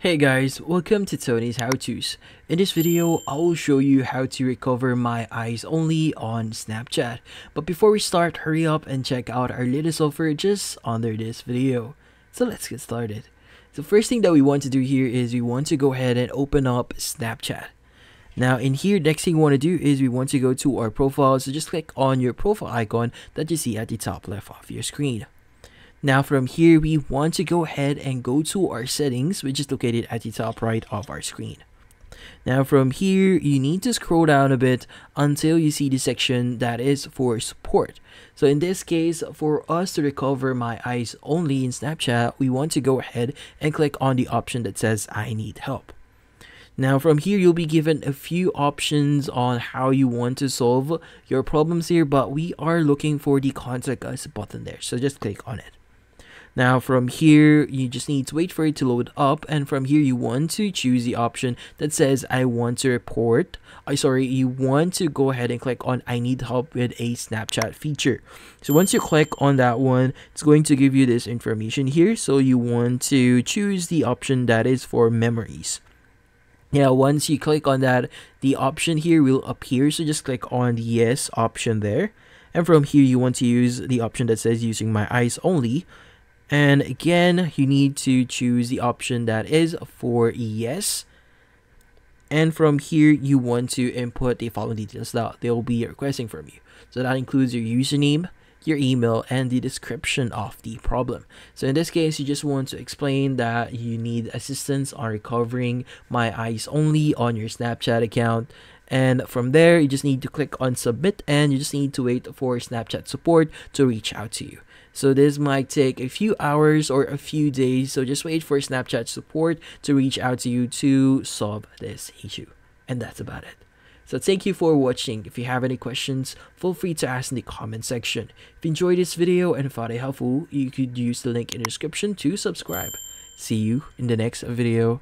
Hey guys, welcome to Tony's How To's. In this video, I will show you how to recover my eyes only on Snapchat. But before we start, hurry up and check out our latest offer just under this video. So let's get started. The first thing that we want to do here is we want to go ahead and open up Snapchat. Now in here, next thing we want to do is we want to go to our profile. So just click on your profile icon that you see at the top left of your screen. Now from here, we want to go ahead and go to our settings, which is located at the top right of our screen. Now from here, you need to scroll down a bit until you see the section that is for support. So in this case, for us to recover my eyes only in Snapchat, we want to go ahead and click on the option that says I need help. Now from here, you'll be given a few options on how you want to solve your problems here, but we are looking for the contact us button there. So just click on it. Now from here, you just need to wait for it to load up and from here you want to choose the option that says I want to report. I sorry, you want to go ahead and click on I need help with a Snapchat feature. So once you click on that one, it's going to give you this information here. So you want to choose the option that is for memories. Now, once you click on that, the option here will appear. So just click on the yes option there. And from here, you want to use the option that says using my eyes only. And again, you need to choose the option that is for yes. And from here, you want to input the following details that they will be requesting from you. So that includes your username, your email, and the description of the problem. So in this case, you just want to explain that you need assistance on recovering my eyes only on your Snapchat account. And from there you just need to click on submit and you just need to wait for snapchat support to reach out to you. So this might take a few hours or a few days. So just wait for snapchat support to reach out to you to solve this issue. And that's about it so thank you for watching. If you have any questions, feel free to ask in the comment section. If you enjoyed this video and found it helpful, you could use the link in the description to subscribe. See you in the next video.